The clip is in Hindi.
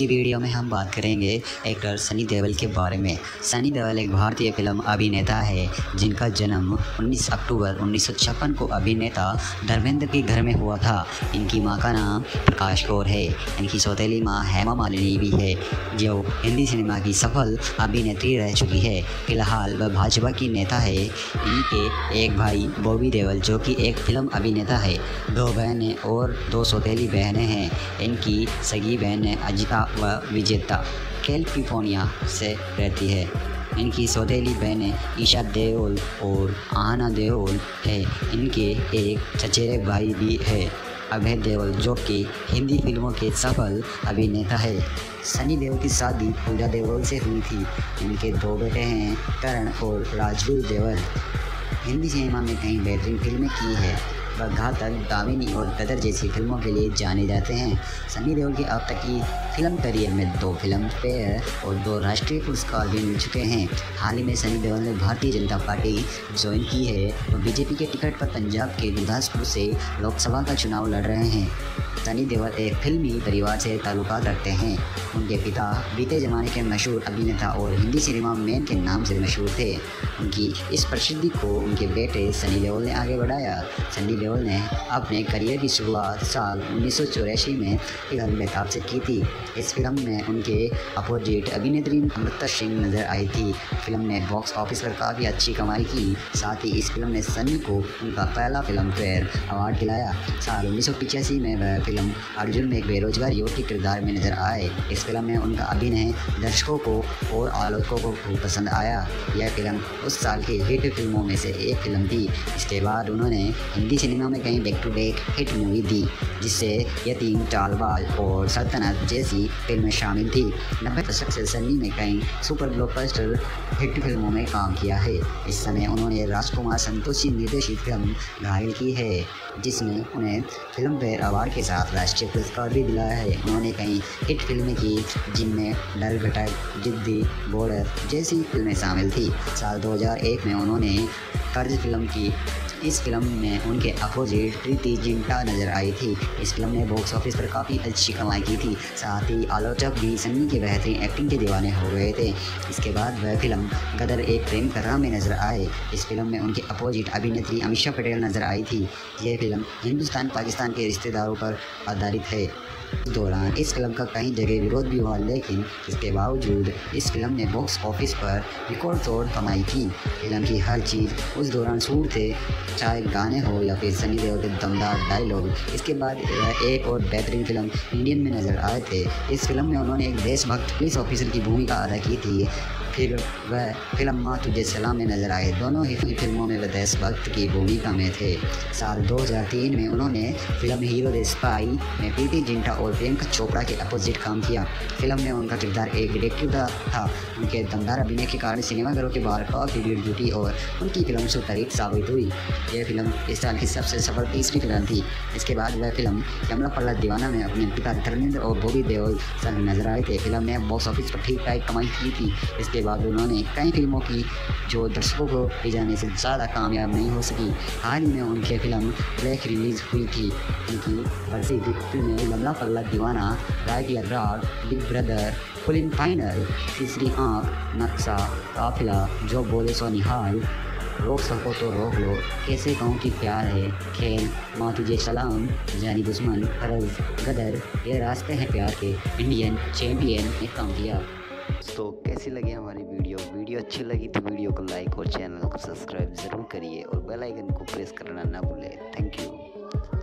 की वीडियो में हम बात करेंगे एक्टर सनी देओल के बारे में। सनी देओल एक भारतीय फ़िल्म अभिनेता है, जिनका जन्म 19 अक्टूबर उन्नीस सौ छप्पन को अभिनेता धर्मेंद्र के घर में हुआ था। इनकी माँ का नाम प्रकाश कौर है। इनकी सौतेली माँ हेमा मालिनी भी है, जो हिंदी सिनेमा की सफल अभिनेत्री रह चुकी है। फ़िलहाल वह भाजपा की नेता है। इनके एक भाई बॉबी देवल जो कि एक फ़िल्म अभिनेता है। दो बहनें और दो सौतेली बहनें हैं। इनकी सगी बहनें अजिता व विजेता कैलिफ़ोर्निया से रहती है। इनकी सौतेली बहनें ईशा देओल और आहना देओल है। इनके एक चचेरे भाई भी है। अभय देओल, जो कि हिंदी फ़िल्मों के सफल अभिनेता है। सनी देओल की शादी पूजा देओल से हुई थी। इनके दो बेटे हैं, करण और राजवीर देओल। हिंदी सिनेमा में कई बेहतरीन फ़िल्में की है। घातक दामिनी और गदर जैसी फ़िल्मों के लिए जाने जाते हैं। सनी देओल की अब तक की फ़िल्म करियर में दो फ़िल्म फेयर और दो राष्ट्रीय पुरस्कार भी मिल चुके हैं। हाल ही में सनी देओल ने भारतीय जनता पार्टी ज्वाइन की है और बीजेपी के टिकट पर पंजाब के गुरदासपुर से लोकसभा का चुनाव लड़ रहे हैं। सनी देओल एक फिल्मी परिवार से ताल्लुकात रखते हैं। उनके पिता बीते ज़माने के मशहूर अभिनेता और हिंदी सिनेमा मैन के नाम से मशहूर थे। उनकी इस प्रसिद्धि को उनके बेटे सनी देओल ने आगे बढ़ाया। सनी देओल ने अपने करियर की शुरुआत साल उन्नीस सौ चौरासी में फ़िल्म बेताब से की थी। इस फ़िल्म में उनके अपोजिट अभिनेत्री अमृता सिंह नज़र आई थी। फ़िल्म ने बॉक्स ऑफ़िस पर काफ़ी अच्छी कमाई की, साथ ही इस फ़िल्म ने सनी को उनका पहला फ़िल्म फेयर अवार्ड दिलाया। साल उन्नीस में वह फ़िल्म अर्जुन में एक बेरोजगार युवक के किरदार में नज़र आए। इस फ़िल्म में उनका अभिनय दर्शकों को और आलोचकों को खूब पसंद आया। यह फ़िल्म उस साल की हिट फ़िल्मों में से एक फ़िल्म थी। इसके बाद उन्होंने हिंदी सिनेमा में कई back to back hit movie दी, जिससे यतीम चालबाज और सल्तनत जैसी फ़िल्में शामिल थी। नब्बे दशक से सन्नी ने कई सुपर ब्लॉकबस्टर हिट फ़िल्मों में काम किया है। इस समय उन्होंने राजकुमार संतोषी निर्देशित फ़िल्म घायल की है जिसमें उन्हें फ़िल्म फेयर अवार्ड के साथ राष्ट्रीय पुरस्कार भी दिलाया है। उन्होंने कई हिट फ़िल्में की जिनमें डर घटक जिद्दी बॉर्डर जैसी फ़िल्में शामिल थी। साल 2001 में उन्होंने कर्ज फ़िल्म की इस फ़िल्म में उनके अपोजिट प्रीति जिंटा नज़र आई थी। इस फ़िल्म ने बॉक्स ऑफ़िस पर काफ़ी अच्छी कमाई की थी। साथ ही आलोचक भी सन्नी के बेहतरीन एक्टिंग के दीवाने हो गए थे। इसके बाद वह फ़िल्म गदर एक प्रेम करा में नज़र आए। इस फ़िल्म में उनके अपोजिट अभिनेत्री अमीषा पटेल नज़र आई थी। यह फ़िल्म हिंदुस्तान, पाकिस्तान के रिश्तेदारों पर आधारित है। इस दौरान इस फ़िल्म का कई जगह विरोध भी हुआ, लेकिन इसके बावजूद इस फ़िल्म ने बॉक्स ऑफ़िस पर रिकॉर्ड तोड़ कमाई की। फ़िल्म की हर चीज़ उस दौरान शूट थे। चाहे गाने हो या फिर सनी देओल के दमदार डायलॉग इसके बाद एक और बेहतरीन फ़िल्म इंडियन में नज़र आए थे। इस फ़िल्म में उन्होंने एक देशभक्त पुलिस ऑफिसर की भूमिका अदा की थी। फिर वह फ़िल्म माँ तुझे सलाम में नज़र आए। दोनों ही फ़िल्मों में वह देशभक्त की भूमिका में थे। साल 2003 में उन्होंने फ़िल्म हीरो स्पाई में प्रीति जिंटा और प्रियंका चोपड़ा के अपोजिट काम किया। फ़िल्म में उनका किरदार एक डिटेक्टिव था। उनके दमदार अभिनय के कारण सिनेमाघरों के बाहर काफ़ी भीड़ जुटी और उनकी फ़िल्म सुपरहिट साबित हुई। यह फ़िल्म इस साल की सबसे सफल तीसरी फ़िल्म थी। इसके बाद वह फ़िल्म कमला पल्ला दीवाना में अपने पिता धर्मेंद्र और बॉबी देओल संग नज़र आए थे। फ़िल्म ने बॉक्स ऑफ़िस पर ठीक ठाक कमाई की थी। इसके के बाद उन्होंने कई फ़िल्मों की जो दर्शकों को ले जाने से ज़्यादा कामयाब नहीं हो सकी। हाल ही में उनकी फ़िल्म ब्लैक रिलीज़ हुई थी। उनकी प्रसिद्ध फ़िल्में लमला पल्ला दीवाना राइट लद्राग big brother full in final, Teesri Aankh, Naksha, काफिला, जो बोले सो निहाल, रोक सको तो रोक लो। कैसे कहूँ कि प्यार है, खेल माँ तुझे सलाम, जानी दुश्मन गदर, ये रास्ते हैं प्यार के। इंडियन चैम्पियन ने काम किया। तो कैसी लगी हमारी वीडियो? वीडियो अच्छी लगी तो वीडियो को लाइक और चैनल को सब्सक्राइब ज़रूर करिए और बेल आइकन को प्रेस करना ना भूलें। Thank you.